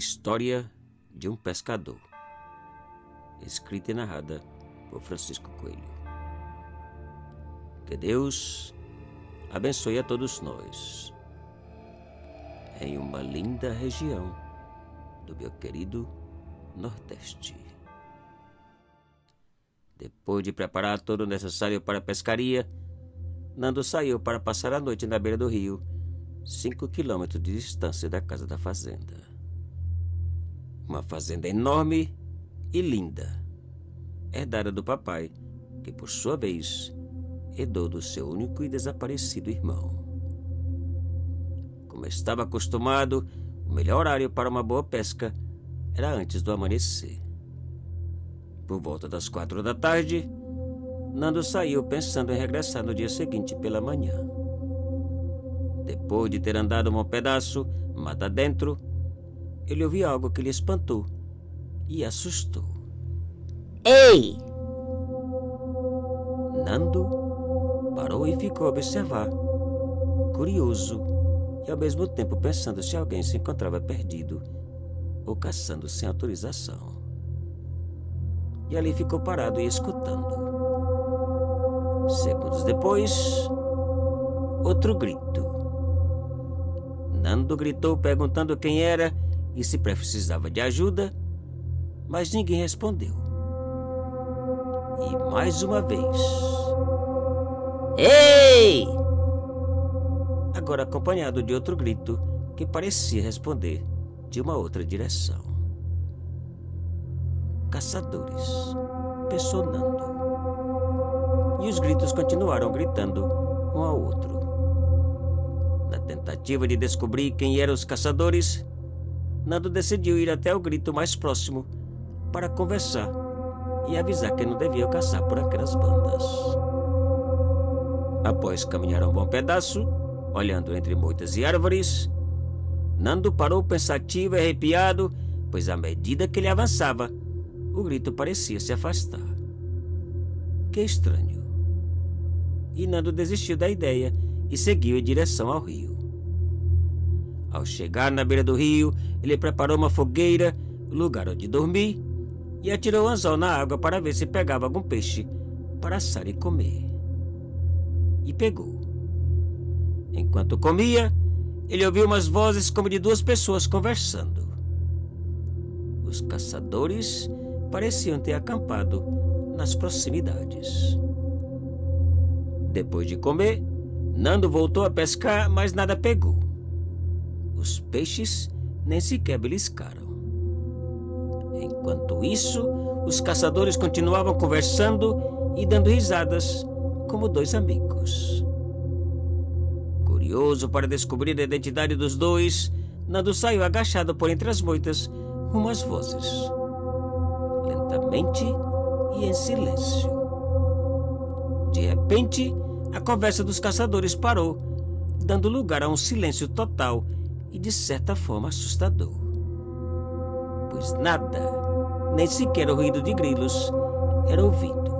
História de um pescador. Escrita e narrada por Francisco Coelho. Que Deus abençoe a todos nós. Em uma linda região do meu querido Nordeste. Depois de preparar todo o necessário para a pescaria, Nando saiu para passar a noite na beira do rio, cinco quilômetros de distância da casa da fazenda. Uma fazenda enorme e linda, herdada do papai, que por sua vez herdou do seu único e desaparecido irmão. Como estava acostumado, o melhor horário para uma boa pesca era antes do amanhecer. Por volta das quatro da tarde, Nando saiu pensando em regressar no dia seguinte pela manhã. Depois de ter andado um pedaço, mata dentro, ele ouviu algo que lhe espantou e assustou. Ei! Nando parou e ficou a observar, curioso e ao mesmo tempo pensando se alguém se encontrava perdido ou caçando sem autorização. E ali ficou parado e escutando. Segundos depois, outro grito. Nando gritou perguntando quem era e se precisava de ajuda, mas ninguém respondeu. E mais uma vez. Ei! Agora acompanhado de outro grito que parecia responder de uma outra direção. Caçadores, pensou Nando. E os gritos continuaram gritando um ao outro. Na tentativa de descobrir quem eram os caçadores, Nando decidiu ir até o grito mais próximo para conversar e avisar que não deviam caçar por aquelas bandas. Após caminhar um bom pedaço, olhando entre moitas e árvores, Nando parou pensativo e arrepiado, pois à medida que ele avançava, o grito parecia se afastar. Que estranho. E Nando desistiu da ideia e seguiu em direção ao rio. Ao chegar na beira do rio, ele preparou uma fogueira, lugar onde dormir, e atirou o anzol na água para ver se pegava algum peixe para assar e comer. E pegou. Enquanto comia, ele ouviu umas vozes como de duas pessoas conversando. Os caçadores pareciam ter acampado nas proximidades. Depois de comer, Nando voltou a pescar, mas nada pegou. Os peixes nem sequer beliscaram. Enquanto isso, os caçadores continuavam conversando e dando risadas como dois amigos. Curioso para descobrir a identidade dos dois, Nando saiu agachado por entre as moitas rumo às vozes. Lentamente e em silêncio. De repente, a conversa dos caçadores parou, dando lugar a um silêncio total e de certa forma assustador. Pois nada, nem sequer o ruído de grilos, era ouvido.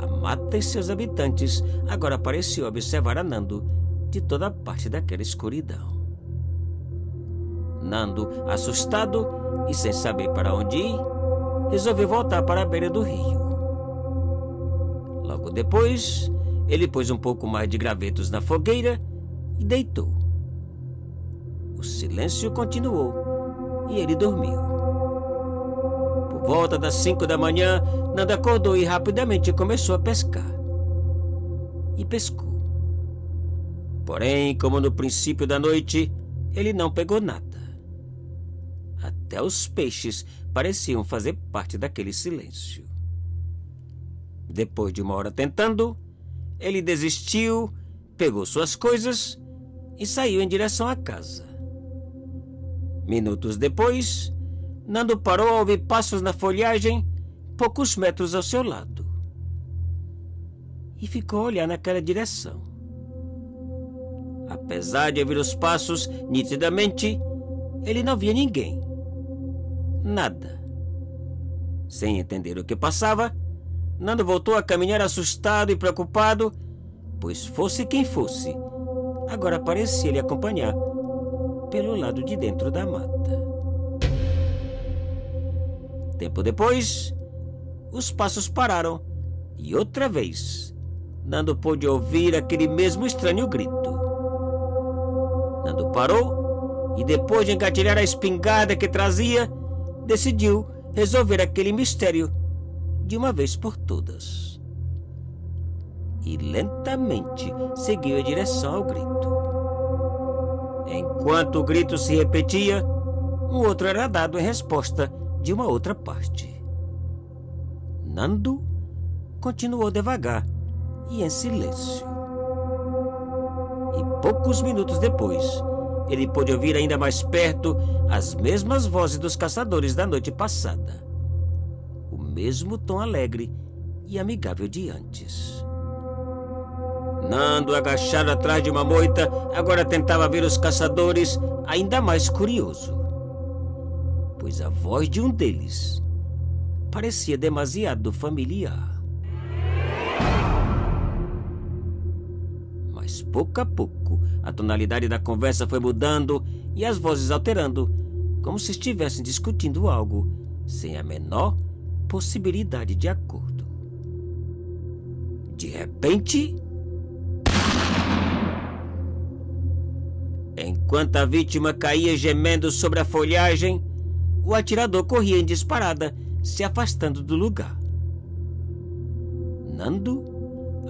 A mata e seus habitantes agora pareciam observar a Nando de toda parte daquela escuridão. Nando, assustado e sem saber para onde ir, resolveu voltar para a beira do rio. Logo depois, ele pôs um pouco mais de gravetos na fogueira e deitou. O silêncio continuou e ele dormiu. Por volta das cinco da manhã, Nanda acordou e rapidamente começou a pescar. E pescou. Porém, como no princípio da noite, ele não pegou nada. Até os peixes pareciam fazer parte daquele silêncio. Depois de uma hora tentando, ele desistiu, pegou suas coisas e saiu em direção à casa. Minutos depois, Nando parou ao ouvir passos na folhagem, poucos metros ao seu lado. E ficou a olhar naquela direção. Apesar de ouvir os passos nitidamente, ele não via ninguém. Nada. Sem entender o que passava, Nando voltou a caminhar assustado e preocupado, pois fosse quem fosse, agora parecia lhe acompanhar pelo lado de dentro da mata. Tempo depois, os passos pararam e outra vez Nando pôde ouvir aquele mesmo estranho grito. Nando parou e, depois de engatilhar a espingarda que trazia, decidiu resolver aquele mistério de uma vez por todas. E lentamente seguiu em direção ao grito. Enquanto o grito se repetia, um outro era dado em resposta de uma outra parte. Nando continuou devagar e em silêncio. E poucos minutos depois, ele pôde ouvir ainda mais perto as mesmas vozes dos caçadores da noite passada. O mesmo tom alegre e amigável de antes. Nando, agachado atrás de uma moita, agora tentava ver os caçadores ainda mais curioso. Pois a voz de um deles parecia demasiado familiar. Mas pouco a pouco a tonalidade da conversa foi mudando e as vozes alterando, como se estivessem discutindo algo sem a menor possibilidade de acordo. De repente, enquanto a vítima caía gemendo sobre a folhagem, o atirador corria em disparada, se afastando do lugar. Nando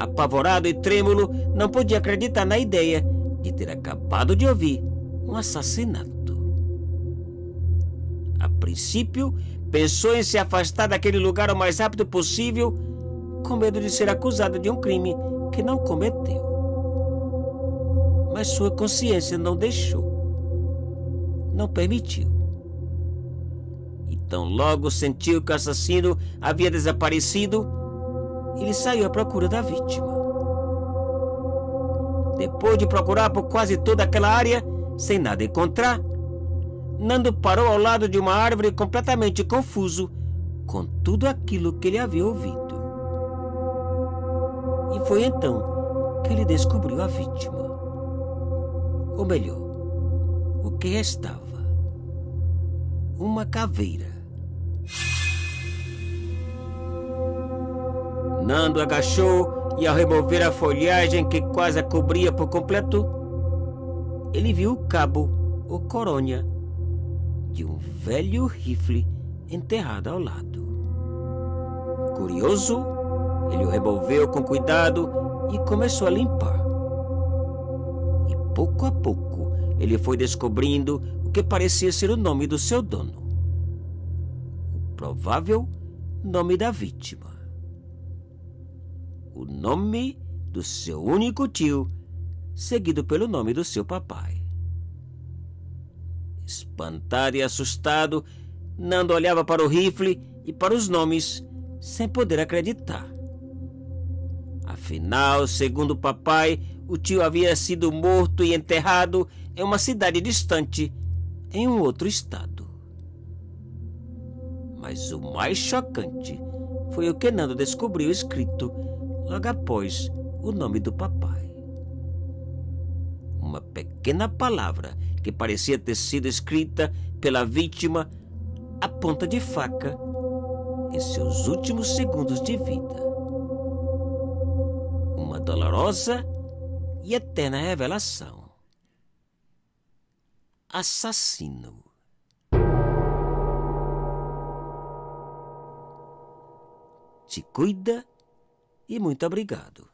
Apavorado e trêmulo, não podia acreditar na ideia de ter acabado de ouvir um assassinato. A princípio, pensou em se afastar daquele lugar o mais rápido possível, com medo de ser acusado de um crime que não cometeu. Mas sua consciência não deixou. Não permitiu. Então, logo sentiu que o assassino havia desaparecido ele saiu à procura da vítima. Depois de procurar por quase toda aquela área, sem nada encontrar, Nando parou ao lado de uma árvore completamente confuso com tudo aquilo que ele havia ouvido. E foi então que ele descobriu a vítima. Ou melhor, o que restava: uma caveira. Nando agachou e, ao remover a folhagem que quase a cobria por completo, ele viu o cabo ou coronha de um velho rifle enterrado ao lado. Curioso, ele o removeu com cuidado e começou a limpar. Pouco a pouco ele foi descobrindo o que parecia ser o nome do seu dono. O provável nome da vítima o nome do seu único tio, seguido pelo nome do seu papai. Espantado e assustado, Nando olhava para o rifle e para os nomes sem poder acreditar. Afinal, segundo o papai, o tio havia sido morto e enterrado em uma cidade distante, em um outro estado. Mas o mais chocante foi o que Nando descobriu escrito logo após o nome do papai. Uma pequena palavra que parecia ter sido escrita pela vítima à ponta de faca em seus últimos segundos de vida. Dolorosa e eterna revelação. Assassino. Te cuida e muito obrigado.